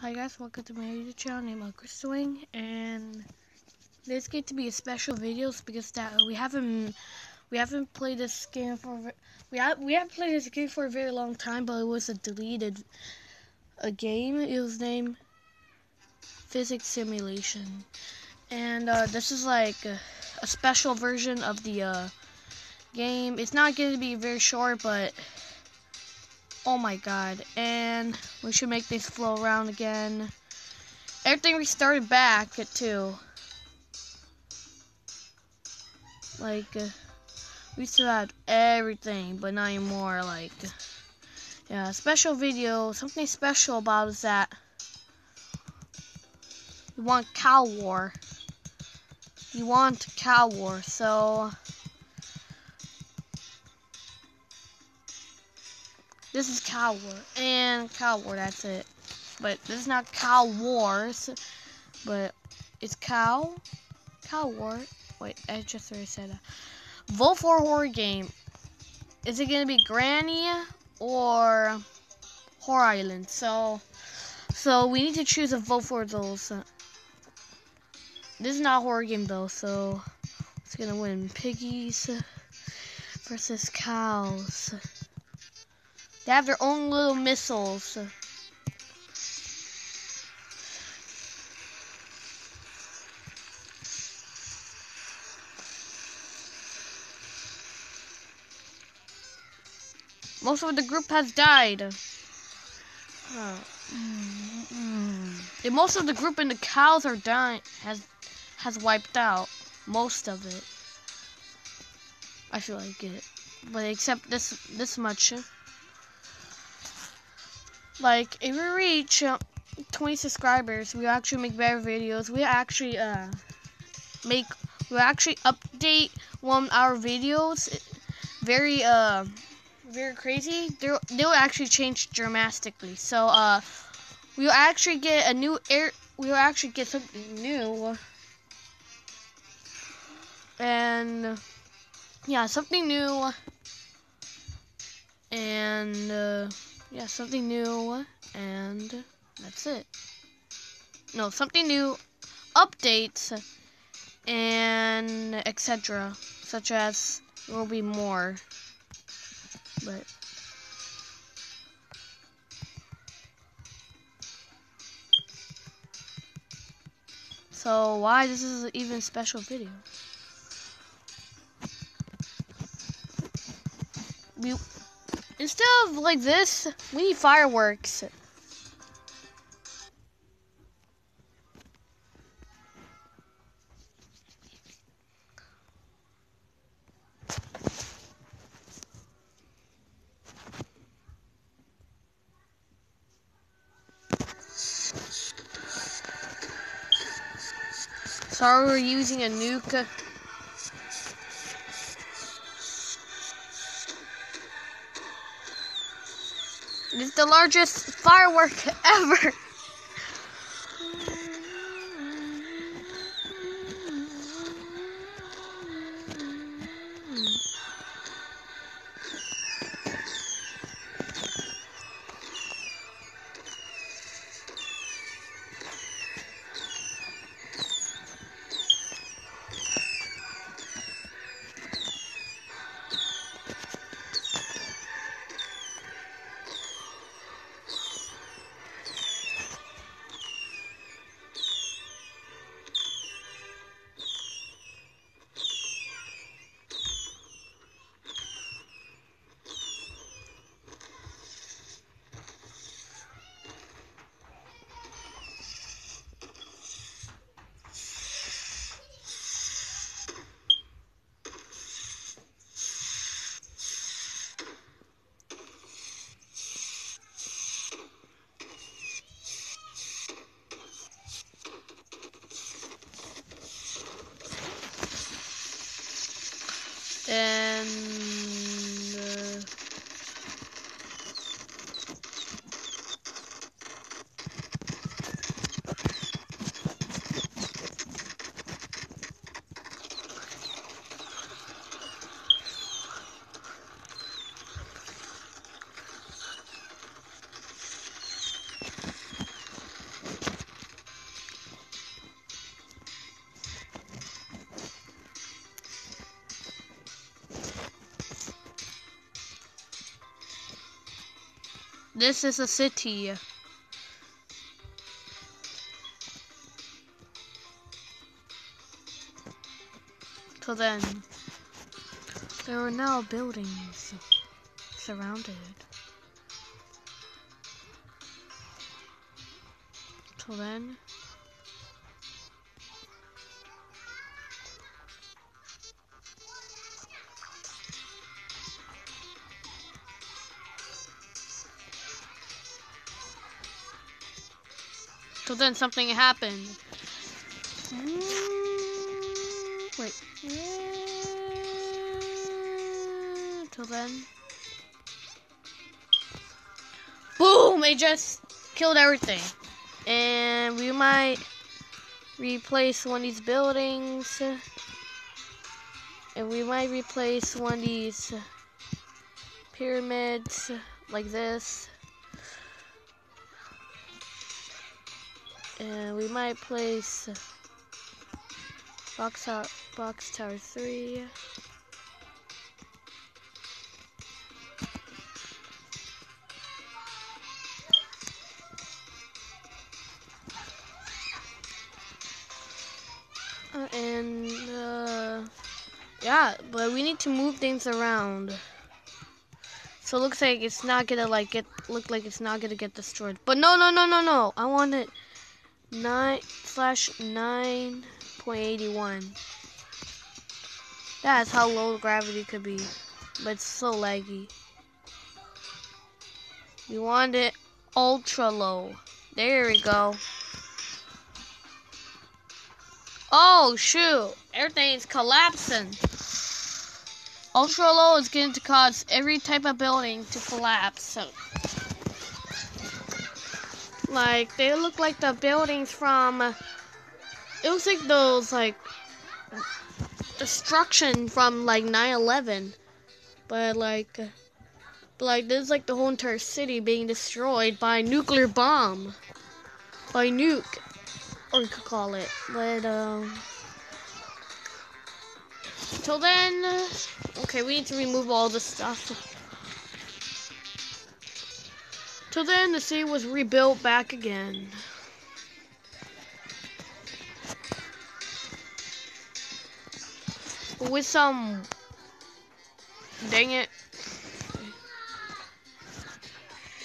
Hi guys, welcome to my YouTube channel named Crystal Wing, and this is going to be a special video because that we haven't we haven't played this game for we have we haven't played this game for a very long time, but it was a deleted a game. It was named Physics Simulation, and uh, this is like a, a, special version of the uh, game. It's not going to be very short, but Oh my god. And we should make this flow around again. Everything restarted back at 2. Like, uh, we still had everything, but not anymore. Like, yeah, special video. Something special about is that you want Cow War. You want Cow War, so This is Cow War. And Cow War, that's it. But this is not Cow Wars. But it's Cow. Cow War. Wait, I just already said that. Vote for a horror game. Is it going to be Granny or Horror Island? So, so we need to choose a vote for those. This is not a horror game though, so it's to win piggies versus cows. They have their own little missiles. Most of the group has died. And most of the group and the cows are dying has has wiped out. Most of it. I feel like it. But except this this much like if we reach uh, 20 subscribers we actually make better videos. We actually uh make we actually update one our videos. Very uh very crazy. They'll, they'll actually change dramatically. So uh we'll actually get a new air we'll actually get something new. And yeah something new. And uh yeah, something new, and that's it. No, something new, updates, and etc. Such as there will be more, but. So why this is even special video? We Instead of like this, we need fireworks. Sorry we're using a nuke. The largest firework ever. And This is a city. So then, there are now buildings surrounded. So then, So then something happened. Wait. Till then. Boom! It just killed everything. And we might replace one of these buildings. And we might replace one of these pyramids like this. And we might place box box tower three. Uh, and uh, yeah, but we need to move things around. So it looks like it's not gonna like get look like it's not gonna get destroyed. But no, no, no, no, no. I want it nine slash nine point eighty one. That's how low gravity could be, but it's so laggy. We want it ultra low. There we go. Oh shoot! Everything's collapsing. Ultra low is going to cause every type of building to collapse. So like, they look like the buildings from, it looks like those, like, destruction from, like, 9-11. But, like, but, like, this is, like, the whole entire city being destroyed by nuclear bomb. By nuke. Or you could call it. But, um... Till then, okay, we need to remove all this stuff. So then the city was rebuilt back again. With some... Dang it.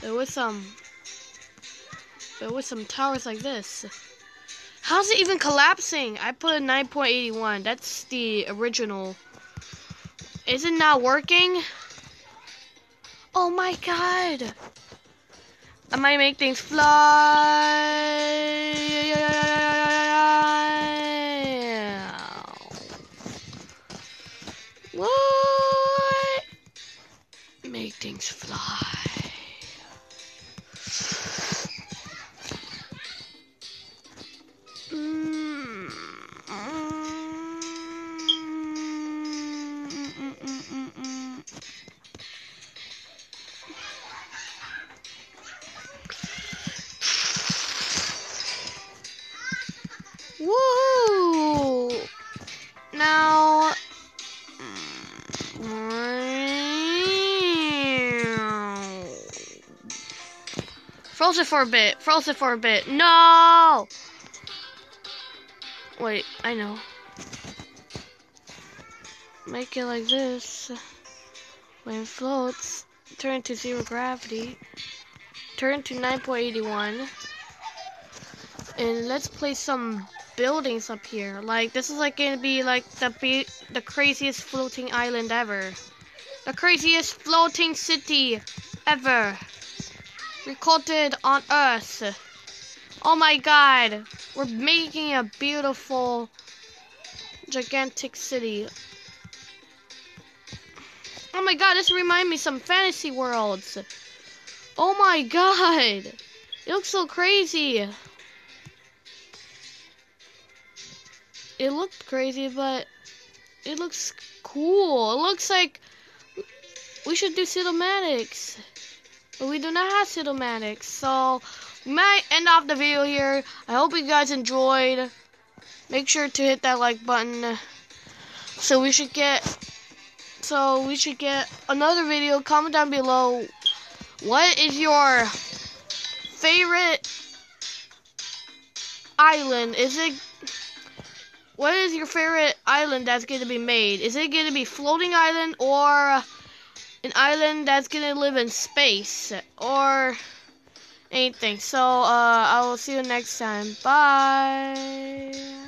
There was some... There was some towers like this. How's it even collapsing? I put a 9.81. That's the original. Is it not working? Oh my god! I might make things fly. Froze it for a bit. Froze it for a bit. No! Wait, I know. Make it like this. When floats, turn to zero gravity. Turn to 9.81. And let's place some buildings up here. Like, this is like gonna be like the be the craziest floating island ever. The craziest floating city ever recorded on Earth. Oh my god, we're making a beautiful, gigantic city. Oh my god, this reminds me some fantasy worlds. Oh my god, it looks so crazy. It looked crazy, but it looks cool. It looks like we should do cinematics. But we do not have cinematics. So we might end off the video here. I hope you guys enjoyed. Make sure to hit that like button. So we should get so we should get another video. Comment down below what is your favorite island? Is it what is your favorite island that's going to be made? Is it going to be floating island or an island that's to live in space or anything? So, uh, I will see you next time. Bye.